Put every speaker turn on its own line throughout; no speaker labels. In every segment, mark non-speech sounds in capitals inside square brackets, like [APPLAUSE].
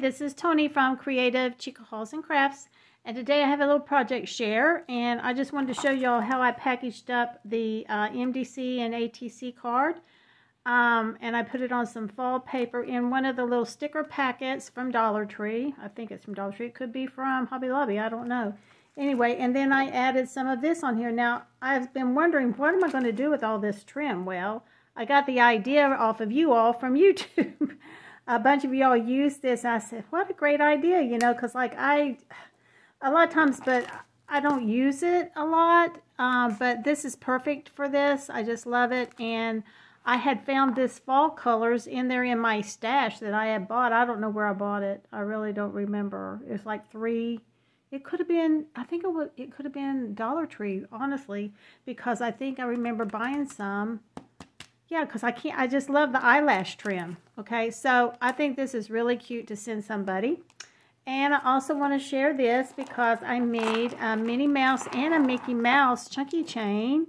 this is Tony from Creative Chica Hauls and Crafts. And today I have a little project share. And I just wanted to show y'all how I packaged up the uh, MDC and ATC card. Um, and I put it on some fall paper in one of the little sticker packets from Dollar Tree. I think it's from Dollar Tree. It could be from Hobby Lobby. I don't know. Anyway, and then I added some of this on here. Now, I've been wondering, what am I going to do with all this trim? Well, I got the idea off of you all from [LAUGHS] YouTube. A bunch of y'all use this. I said, what a great idea, you know, because like I, a lot of times, but I don't use it a lot. Um, but this is perfect for this. I just love it. And I had found this fall colors in there in my stash that I had bought. I don't know where I bought it. I really don't remember. It's like three. It could have been, I think it was, it could have been Dollar Tree, honestly, because I think I remember buying some yeah, because I can't, I just love the eyelash trim. Okay, so I think this is really cute to send somebody. And I also want to share this because I made a Minnie Mouse and a Mickey Mouse chunky chain.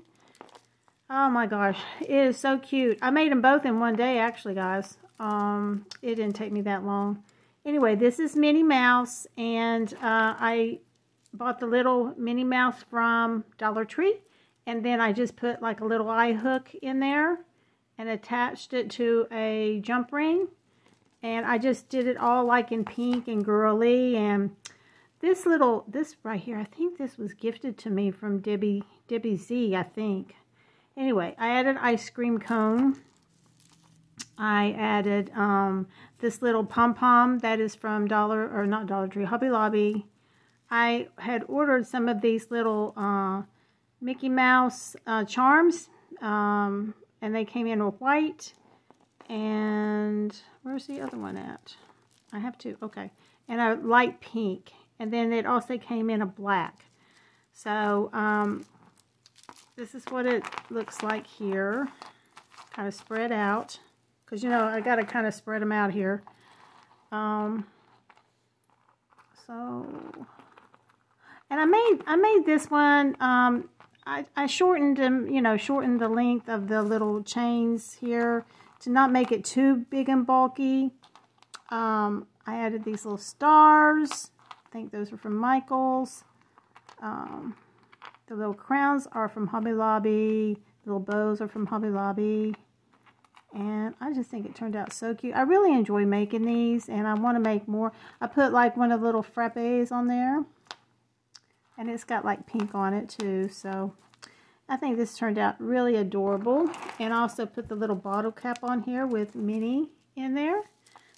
Oh my gosh, it is so cute. I made them both in one day, actually, guys. Um, it didn't take me that long. Anyway, this is Minnie Mouse, and uh, I bought the little Minnie Mouse from Dollar Tree. And then I just put like a little eye hook in there and attached it to a jump ring. And I just did it all like in pink and girly. And this little, this right here, I think this was gifted to me from Debbie, Debbie Z, I think. Anyway, I added ice cream cone. I added um, this little pom-pom that is from Dollar, or not Dollar Tree, Hobby Lobby. I had ordered some of these little uh, Mickey Mouse uh, charms. Um, and they came in white and where's the other one at? I have two, okay. And a light pink. And then it also came in a black. So, um, this is what it looks like here. Kind of spread out. Because, you know, I got to kind of spread them out here. Um, so, and I made, I made this one, um, I, I shortened them, you know, shortened the length of the little chains here to not make it too big and bulky. Um, I added these little stars. I think those are from Michaels. Um, the little crowns are from Hobby Lobby. The little bows are from Hobby Lobby. And I just think it turned out so cute. I really enjoy making these, and I want to make more. I put like one of the little frappes on there. And it's got like pink on it too. So I think this turned out really adorable. And also put the little bottle cap on here with Minnie in there.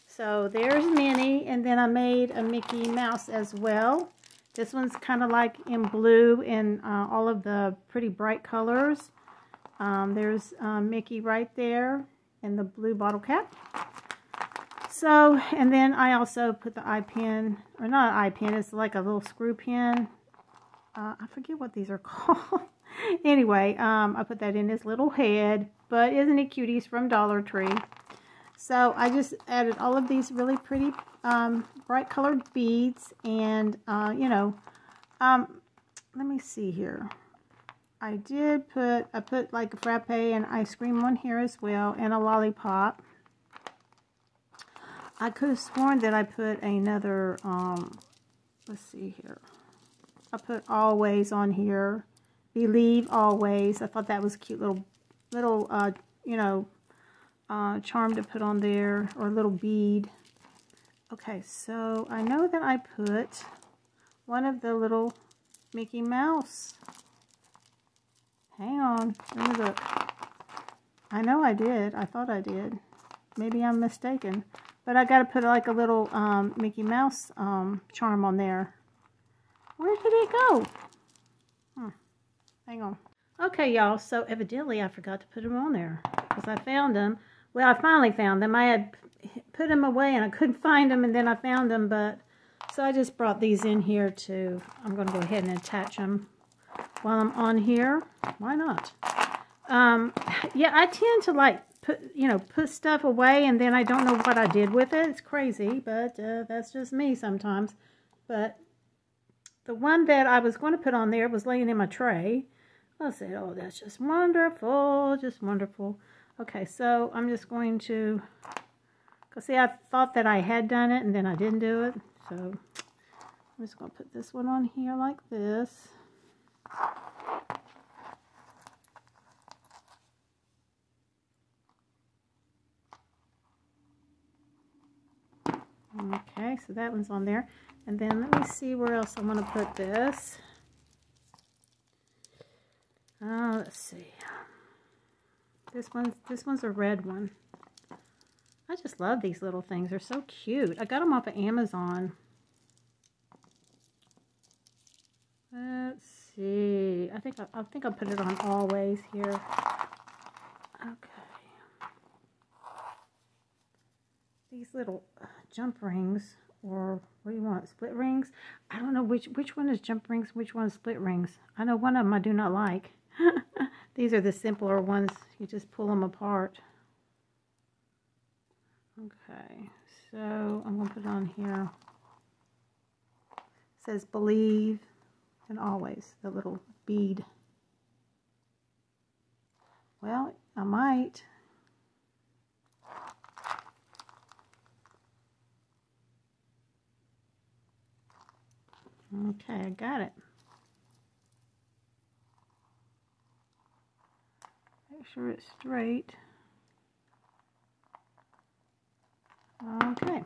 So there's Minnie. And then I made a Mickey Mouse as well. This one's kind of like in blue and uh, all of the pretty bright colors. Um, there's um, Mickey right there in the blue bottle cap. So, and then I also put the eye pin, or not an eye pin, it's like a little screw pin uh, I forget what these are [LAUGHS] called. anyway, um, I put that in his little head. But isn't it cuties from Dollar Tree? So I just added all of these really pretty um, bright colored beads. And, uh, you know, um, let me see here. I did put, I put like a frappe and ice cream on here as well. And a lollipop. I could have sworn that I put another, um, let's see here. I put always on here. Believe always. I thought that was a cute little, little, uh, you know, uh, charm to put on there, or a little bead. Okay, so I know that I put one of the little Mickey Mouse. Hang on, let me look. I know I did. I thought I did. Maybe I'm mistaken. But I got to put like a little um, Mickey Mouse um, charm on there. Where did it go? Hmm. Hang on. Okay, y'all. So evidently I forgot to put them on there. Because I found them. Well, I finally found them. I had put them away and I couldn't find them. And then I found them. But so I just brought these in here to... I'm going to go ahead and attach them while I'm on here. Why not? Um, yeah, I tend to like put, you know, put stuff away and then I don't know what I did with it. It's crazy, but uh, that's just me sometimes. But the one that I was going to put on there was laying in my tray. I said, oh, that's just wonderful, just wonderful. Okay, so I'm just going to Because see, I thought that I had done it and then I didn't do it. So I'm just going to put this one on here like this. Okay, so that one's on there. And then let me see where else I want to put this. Uh, let's see. This one's this one's a red one. I just love these little things. They're so cute. I got them off of Amazon. Let's see. I think I, I think I'll put it on always here. Okay. These little jump rings, or what do you want? Split rings? I don't know which which one is jump rings, which one is split rings. I know one of them I do not like. [LAUGHS] These are the simpler ones. You just pull them apart. Okay, so I'm going to put on here. It says believe and always, the little bead. Well, I might. Okay, I got it. Make sure it's straight. Okay.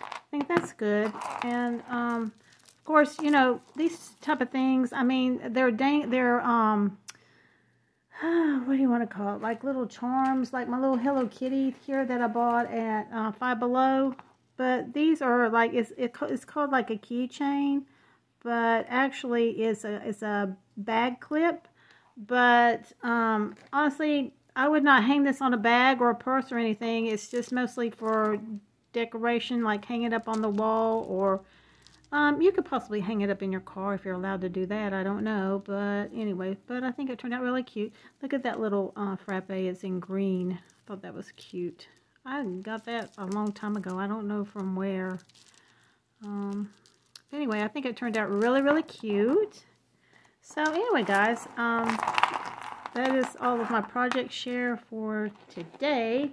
I think that's good. And, um, of course, you know, these type of things, I mean, they're, dang, they're, um, [SIGHS] what do you want to call it? Like little charms, like my little Hello Kitty here that I bought at uh, Five Below. But these are like, it's, it, it's called like a keychain but actually it's a, it's a bag clip. But um, honestly, I would not hang this on a bag or a purse or anything. It's just mostly for decoration, like hang it up on the wall or um, you could possibly hang it up in your car if you're allowed to do that. I don't know. But anyway, but I think it turned out really cute. Look at that little uh, frappe. It's in green. I thought that was cute. I got that a long time ago. I don't know from where. Um, anyway, I think it turned out really, really cute. So anyway, guys, um, that is all of my project share for today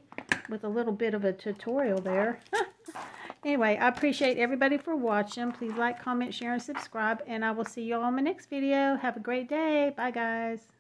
with a little bit of a tutorial there. [LAUGHS] anyway, I appreciate everybody for watching. Please like, comment, share, and subscribe. And I will see you all in my next video. Have a great day. Bye, guys.